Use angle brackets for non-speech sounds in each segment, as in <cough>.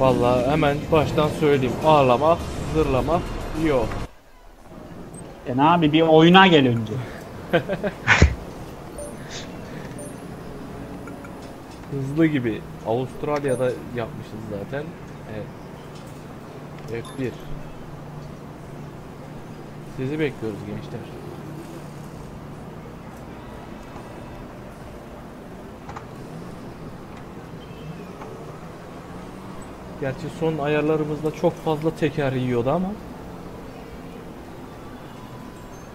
Vallahi hemen baştan söyleyeyim. Ağlamak, zırlamak yok. E ne abi bir oyuna gel önce. <laughs> Hızlı gibi. Avustralya'da yapmışız zaten. Evet. F1. Sizi bekliyoruz gençler. Gerçi son ayarlarımızda çok fazla teker yiyordu ama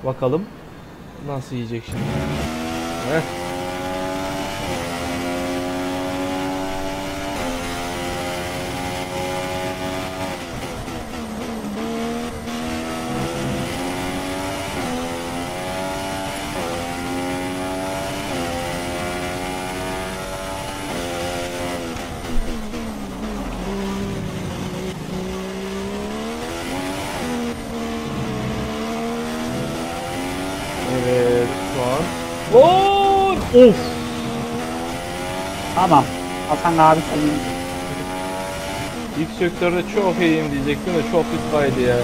Bakalım nasıl yiyecek şimdi. Heh. Evet şu an. Gol! Of! Tamam. Hasan abi senin. İlk sektörde çok iyiyim diyecektim de çok pis kaydı ya.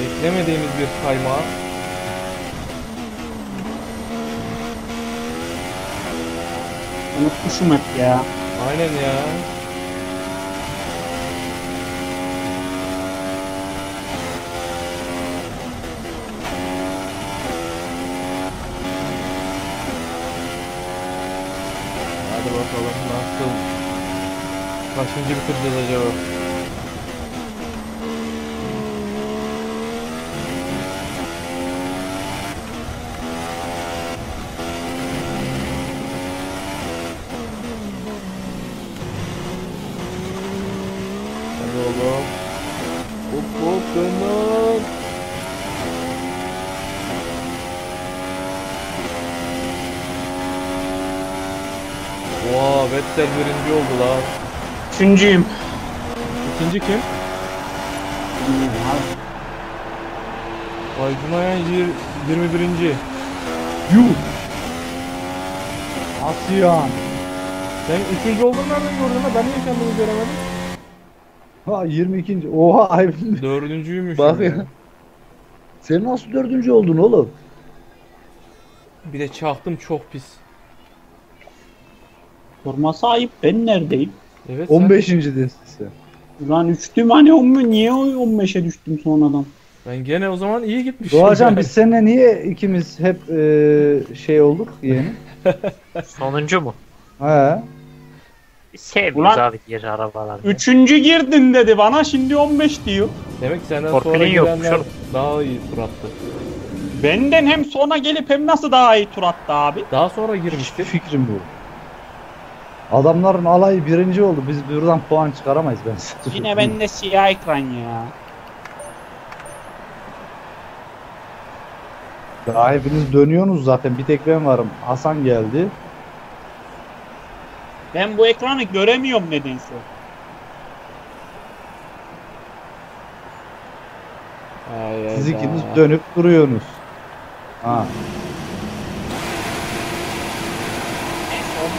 Beklemediğimiz bir kayma. Unutmuşum hep ya. Aynen ya. Hadi bakalım nasıl kaçıncı bitireceğiz acaba? Hadi oğlum. Hop hop dön lan. Oha Birinci oldu lan. Üçüncüyüm. İkinci kim? Aydınlayan yir- 21. Yuh. Nasıl yani? Sen üçüncü olduğunu nereden gördün lan? Ben niye kendimi göremedim? Ha 22. Oha ay. Dördüncüymüş. Bak ya. Sen nasıl dördüncü oldun oğlum? Bir de çaktım çok pis. Sorması ayıp. Ben neredeyim? Evet sen- 15. desin sen. Ulan üçtüm hani on mu? Niye o 15'e düştüm sonradan? Ben gene o zaman iyi gitmişim. Doğacan biz seninle niye ikimiz hep e, şey olduk yeni? <laughs> Sonuncu mu? He. Sevmiyoruz Ulan- abi diğer arabalar. Üçüncü girdin dedi bana şimdi 15 diyor. Demek ki senden Torpilin sonra yokmuş girenler daha iyi tur attı. Benden hem sona gelip hem nasıl daha iyi tur attı abi. Daha sonra Hiçbir girmiştir. fikrim yok. Adamların alayı birinci oldu. Biz buradan puan çıkaramayız ben size. Yine bende siyah ekran ya. Daha hepiniz dönüyorsunuz zaten. Bir tek ben varım. Hasan geldi. Ben bu ekranı göremiyorum nedense. Ay, ay, Siz ikiniz dönüp duruyorsunuz. Ha.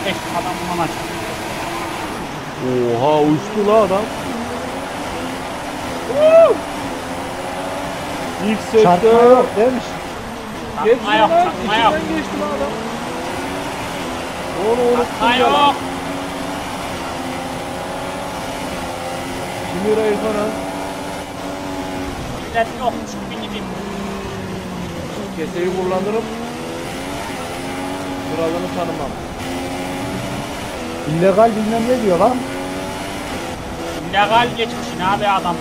Neyse 15 adamla maç. Oha uçtu la adam. İlk Çarpma sektör. yok değil mi? Geçti Çarpma yok, lan. çarpma yok. İçinden geçti lan adam. Onu unuttum Çarpma ya yok. Şimdi İrfan'a Millet yokmuş gibi gideyim. keseyi kullanırım. Kralını tanımam. İllegal bilmem ne diyor lan. İllegal geçmişsin abi adam.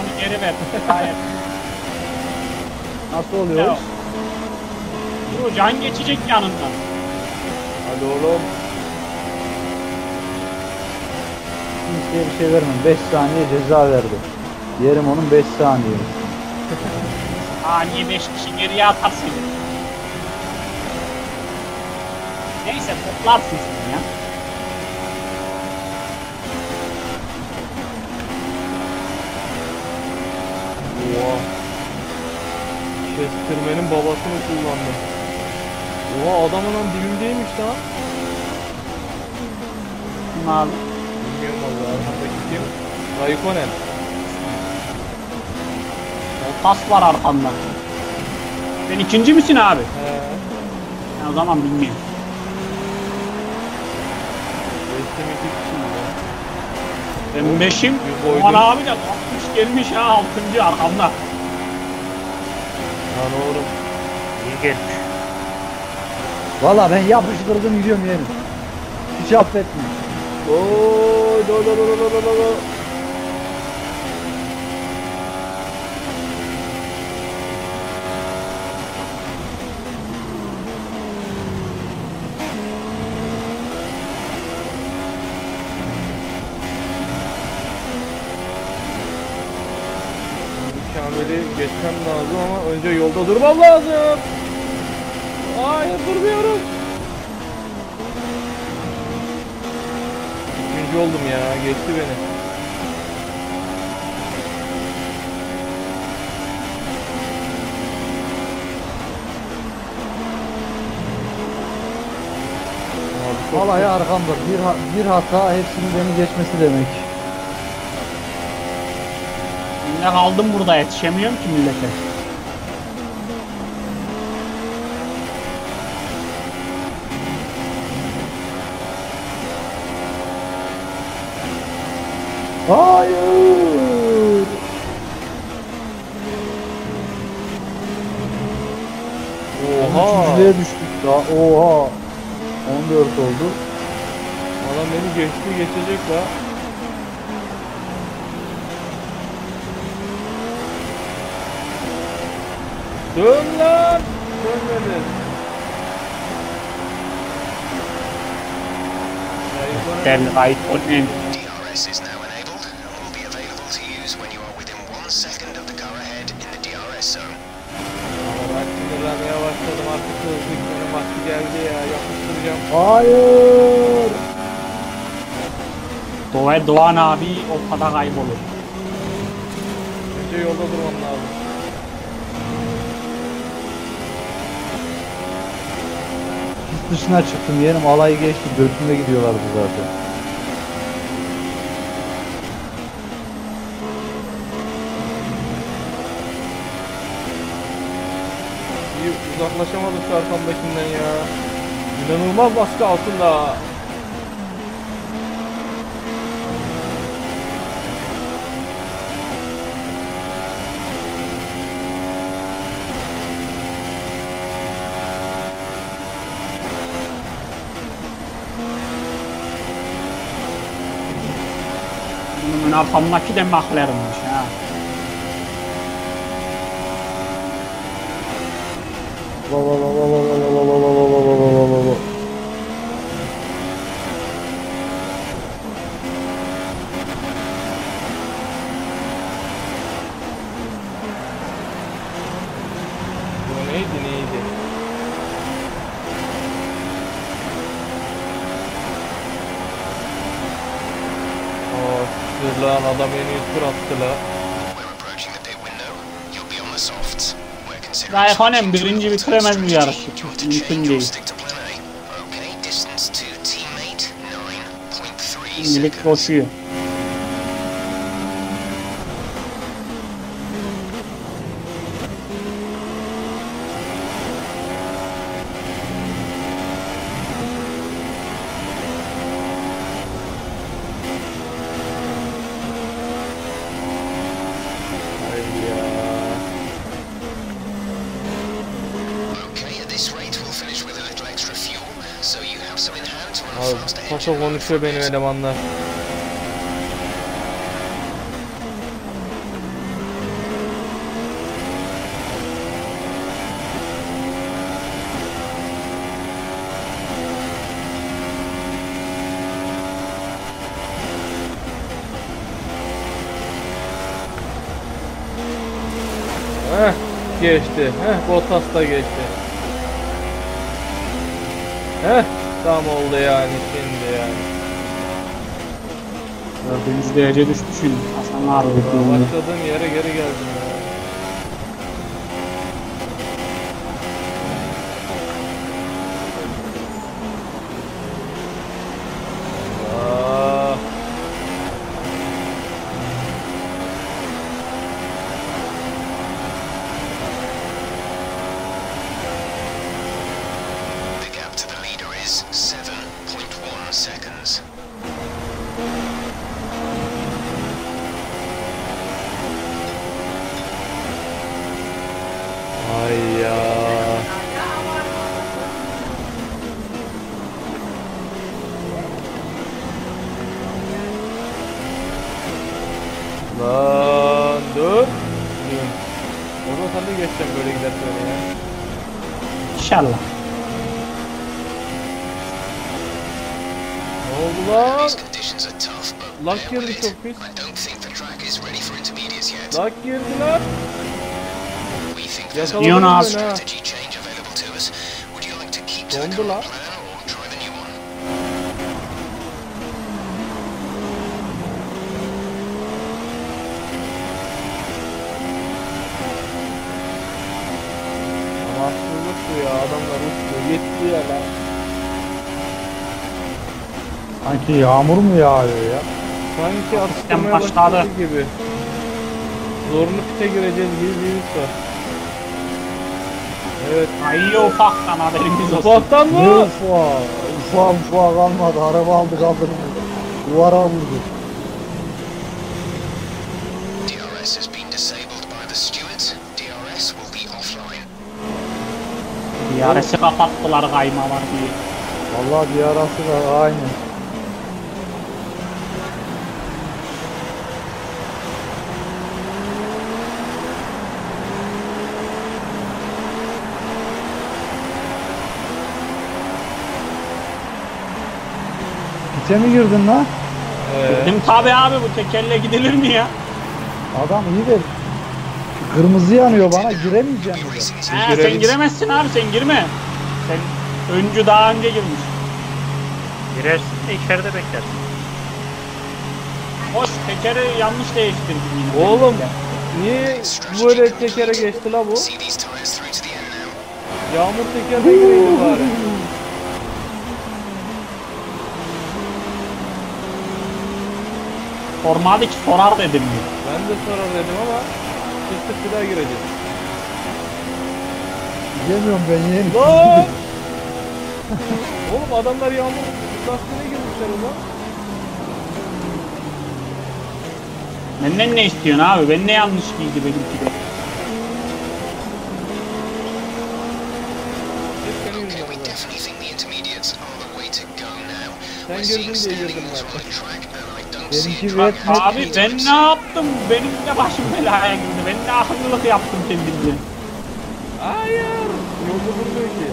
Onu geri ver. Hayır. Nasıl oluyor? Dur can geçecek yanından. Hadi oğlum. Kimseye bir şey vermem. 5 saniye ceza verdi. Yerim onun 5 saniye. Aa niye 5 kişi geriye atarsın? Neyse toplarsın sen ya. Oha. Kestirmenin babasını kullandım. Oha adamın lan dibimdeymiş lan. abi? Bilmiyorum valla arkamdaki kim? Raikkonen. Bottas var arkanda. Sen ikinci misin abi? He. Ha, o zaman bilmiyorum. İki kişiyiz ya. Boydum. Aman abi de 60 gelmiş ha altıncı arkamda. Lan oğlum. İyi gelmiş. Valla ben yapıştırdım gidiyorum yeğenim. Hiç affetme. Oy do do do do do do do. Kamil'i geçmem lazım ama önce yolda durmam lazım. Hayır durmuyorum. Üçüncü oldum ya geçti beni. Vallahi arkamda. Bir, bir hata hepsinin beni geçmesi demek. Ne kaldım burada yetişemiyorum ki millete. Hayır. Oha! Üçüncülüğe düştük daha. Oha. 14 oldu. Adam beni geçti geçecek la. Dön lan! Dönmedi. Raikkonen- Del Raikkonen. DRS is now enabled and will be available to use when you are within one second of the car ahead in the DRS zone. Ben sinirlenmeye başladım artık hızlı gitmenin vakti geldi ya yapıştıracağım. Hayır. Doğa Doğan abi ortada kaybolur. Önce yolda durmam lazım. Dışına çıktım yeğenim. Alayı geçti. Dörtünde gidiyorlardı zaten. İyi uzaklaşamadım şu arkamdakinden ya. İnanılmaz baskı altında. arxamdakı də məxlərimmiş, hə. Va va va va va. attılar. Rayhanem birinci bitiremez bu yarışı. Mümkün değil. Şimdilik koşuyor. Paso konuşuyor benim elemanlar. Heh, geçti. Heh, Bottas da geçti. Heh, tam oldu yani şimdi yani. Dördüncü derece düştü şimdi. Hasan abi. Ya Başladığım yere geri geldim ya. Aa, is 7.1 seconds. Ay ya. Lan dur. Dur. O zaman sen de geçeceksin böyle gidersen öyle ya. İnşallah. Ne oldu lan? Lan bear girdi çok pis. I don't think the track is ready for intermediates yet. Lak girdi lan. We think there's a Yakaladım Yunus. ben ha. strategy change available to us. Would you like to keep to the Dondu current lan. plan or try the new one? Bu ya adamlar uçtu. Yetti ya lan. Sanki yağmur mu yağıyor ya? Sanki atıştırmaya başladı. başladı gibi. Zorlu pite gireceğiz gibi bir his var. Evet. Ay ufaktan haberimiz olsun. Ufaktan Ne mı? ufağı? Ufağı ufağı kalmadı. Araba aldı kaldırdı. Duvara vurdu. DRS has been disabled by the stewards. DRS will be offline. Yarısı kapattılar kayma var diye. Vallahi bir arası da aynı. Pite mi girdin lan? Ee, Dedim tabi abi bu tekerle gidilir mi ya? Adam iyi şu kırmızı yanıyor bana giremeyeceğim He, sen giremezsin abi sen girme. Sen öncü daha önce girmiş. Girersin de içeride beklersin. Hoş tekeri yanlış değiştirdin yine. Oğlum niye böyle tekere geçti la bu? Yağmur tekerine gireydi bari. Sormadı ki sorar dedim ya. Ben de sorar dedim ama çıktık bir daha gireceğiz. Giremiyorum ben yeni. Lan! <laughs> Oğlum adamlar yağmur lastiğine girmişler o zaman. Benden ne istiyorsun abi? Ben ne yanlış giydi benimki de. Hep senin yüzünden. now. Sen girdin diye girdim ben. Benimki net. Abi ben ne yaptım? Benim de başım belaya girdi. Ben ne akıllılık yaptım kendimce. Hayır. Yolda durmuyor ki.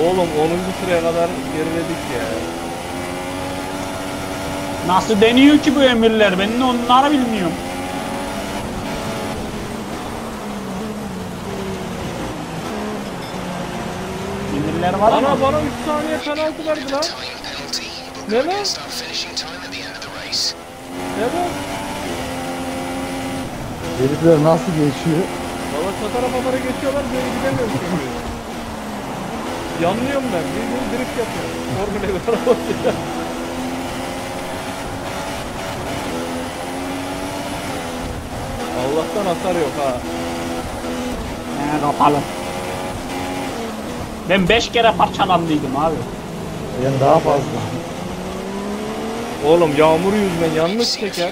Oğlum 10. sıraya kadar geriledik ya. Nasıl deniyor ki bu emirler? Ben de onları bilmiyorum. Emirler var Ana bana 3 saniye penaltı verdi lan. Time penalty. We'll Ne go lan? against our finishing time at the end of the race. Ne bu? Herifler nasıl geçiyor? Valla çatara patara geçiyorlar böyle gidemiyorum çünkü. Yanlıyorum ben. Bildiğin drift yapıyorum. Formula 1 arabasıyla. Allah'tan hasar yok ha. He, kapalı. Ben 5 kere parçalandıydım abi. Ben daha fazla. Oğlum yağmur yüzünden yanlış teker.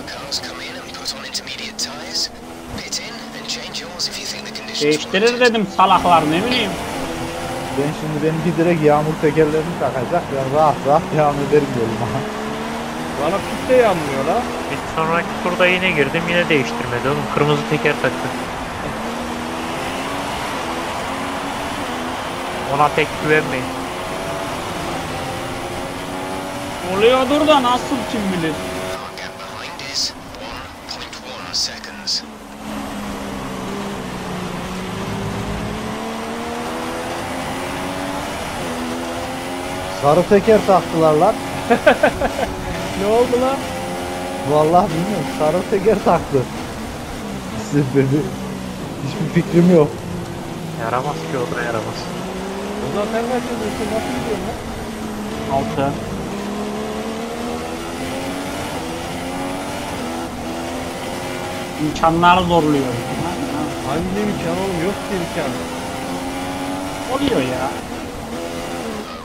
Değiştirir dedim salaklar ne bileyim. Ben şimdi benimki direkt yağmur tekerlerini takacak. Ben rahat rahat devam ederim yoluma. Bana pit de yanmıyor la. Bir sonraki turda yine girdim yine değiştirmedi oğlum. Kırmızı teker taktı. Ona pek güvenmeyin. Oluyordur da nasıl kim bilir. Our gap behind is 1.1 seconds. Sarı teker taktılar lan. <laughs> Ne oldu lan? Vallahi bilmiyorum. Sarı teker taktı. Sebebi. Hiçbir fikrim yok. Yaramaz ki o da yaramaz. O zaman sen kaç yazıyorsun? Nasıl gidiyorsun lan? Altı. İmkanlar zorluyor. Hangi imkan oğlum? Yok ki imkan. Oluyor ya.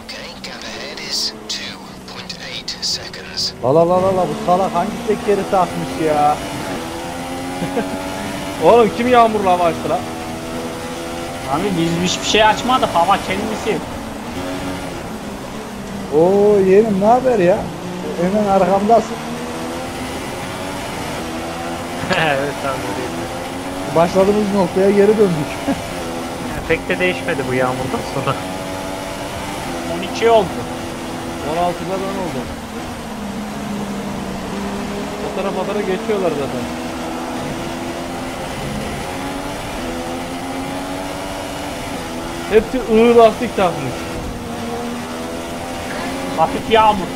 Okay, gap ahead is 2.8 seconds. La la la la la bu salak hangi tekeri takmış ya? <laughs> Oğlum kim yağmurla hava açtı lan? Abi biz hiçbir şey açmadık. Hava kendisi. Oo yeğenim ne haber ya? Hemen arkamdasın. Evet öyleydi. Başladığımız noktaya geri döndük. <laughs> Yani pek de değişmedi bu yağmurdan sonra. 12 oldu. 16'da ben oldum. O tarafa kadar geçiyorlar zaten. Hepsi ığır lastik takmış. Hafif yağmur.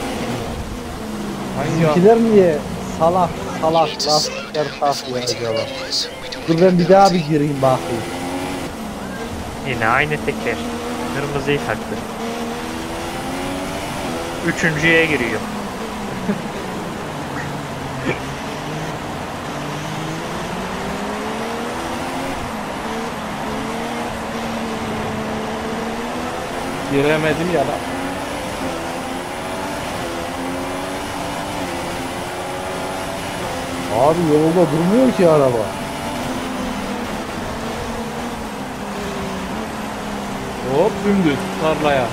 Hangi yağmur? Bizimkiler niye salak salak lastikler takıyor acaba? Dur ben bir daha bir gireyim bakayım. Yine aynı teker. Kırmızıyı taktı. Üçüncüye giriyor. Giremedim ya da. Abi yolda durmuyor ki araba. Hop dümdüz tarlaya.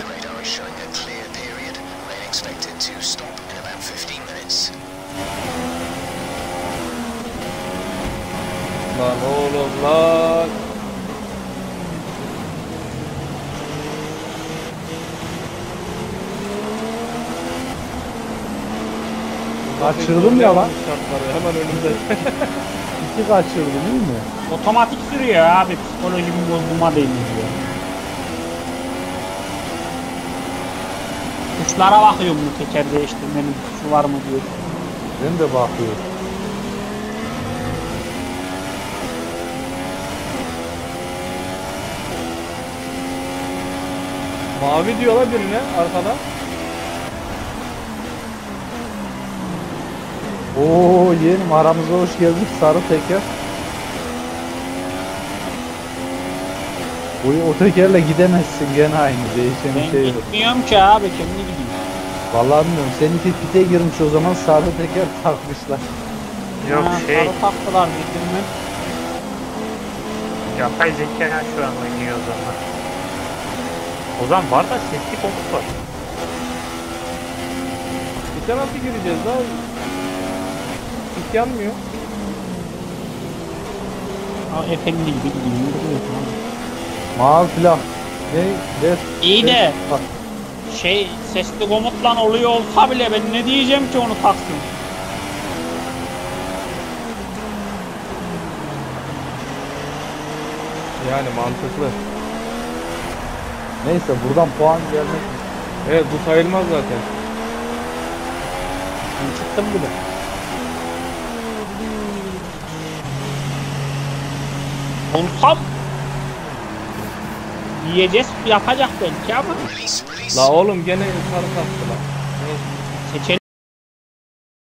The radar is showing a clear period. Rain expected to stop in about 15 minutes. Lan oğlum lan. Kaçırdım ya lan. Şartları hemen önümde. <laughs> İki kaçırdı değil mi? Otomatik sürüyor abi. Psikolojimi bozulma değil diyor. Tuşlara bakıyorum bu teker değiştirmenin tuşu var mı diyor. Ben de bakıyorum. Mavi diyorlar birine arkada. Oo yeğenim aramıza hoş geldin sarı teker. O, o tekerle gidemezsin gene aynı değişen bir Ben şey yok. gitmiyorum ki abi kendi gidiyor. Vallahi bilmiyorum seninki pite girmiş o zaman sarı teker takmışlar. Yok Ha, şey, sarı taktılar bildim mi? yapay zeka şu an oynuyor o zaman. O zaman var da sesli komut var. Bir nasıl gireceğiz daha? Yanmıyor. Ha, efendi gibi gidiyor. Mavi filan. Ne? Des, İyi de Bak, şey sesli komutla oluyor olsa bile ben ne diyeceğim ki onu taksın. Yani mantıklı. Neyse buradan puan gelmek Evet bu sayılmaz zaten. Ben çıktım bile. Olsam yiyeceğiz yapacak belki ama. La oğlum gene sarı kastı lan. Seçelim.